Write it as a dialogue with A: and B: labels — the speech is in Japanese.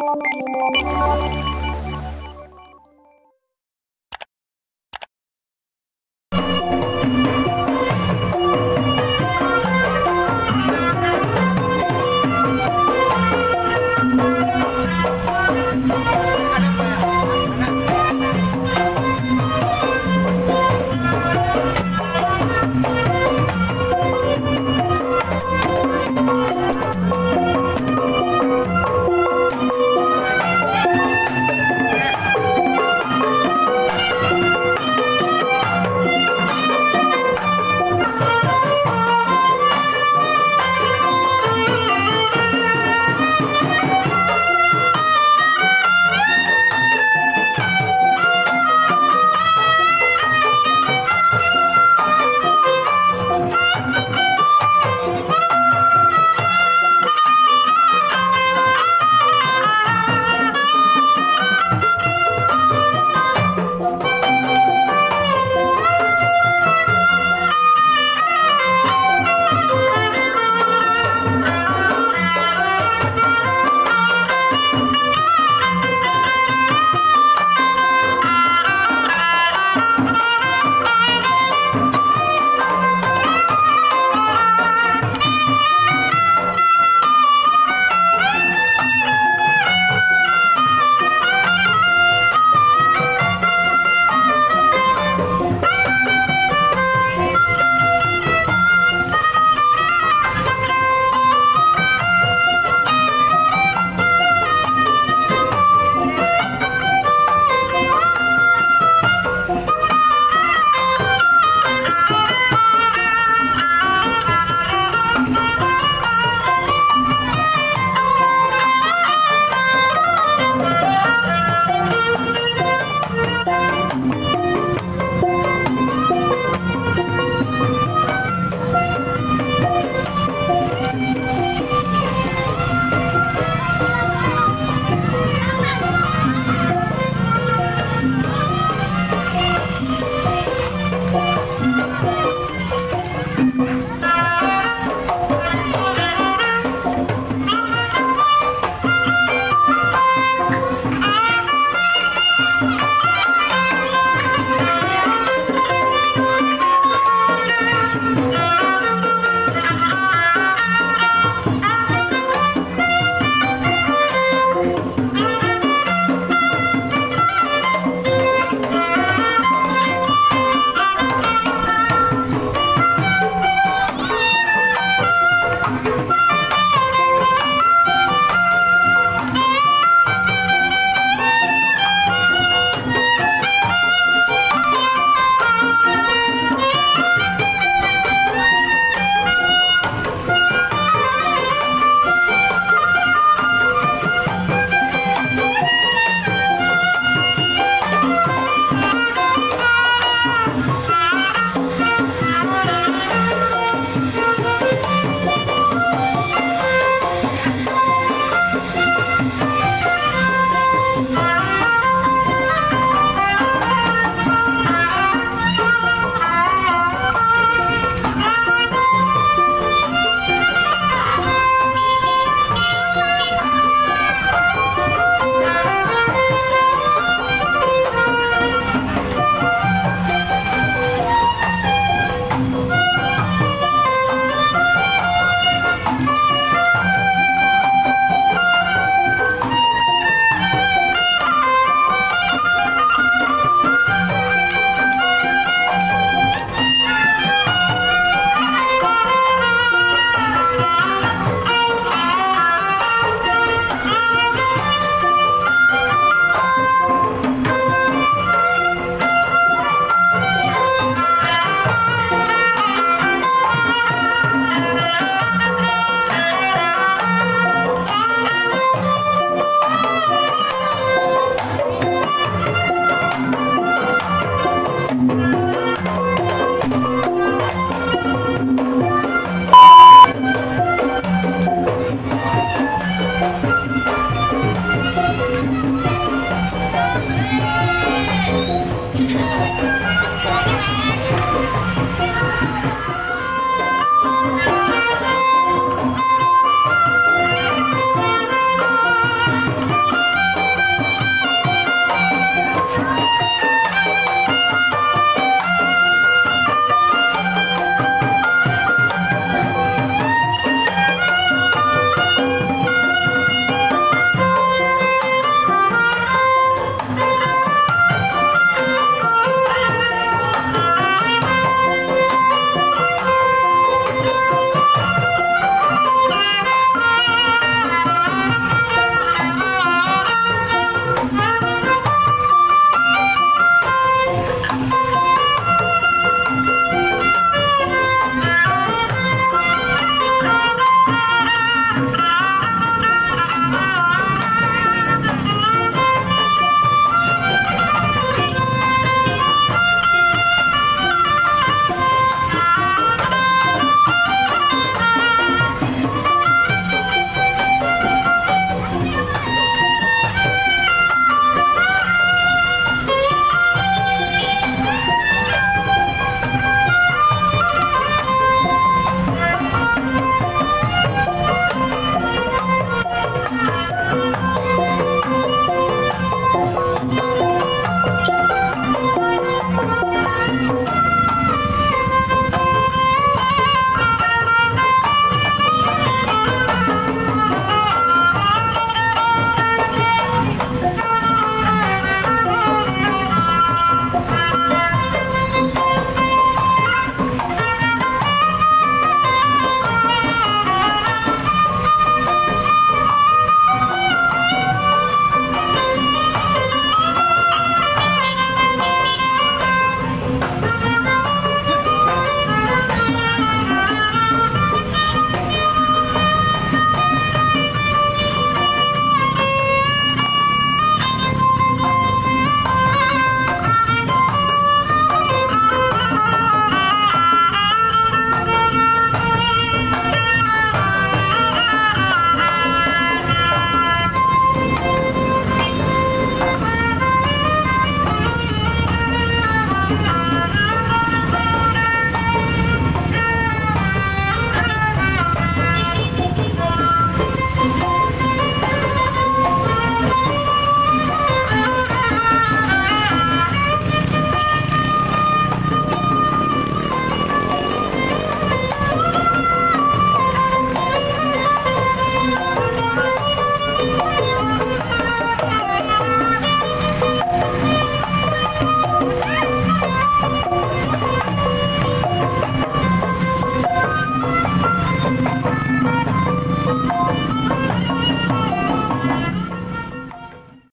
A: もう。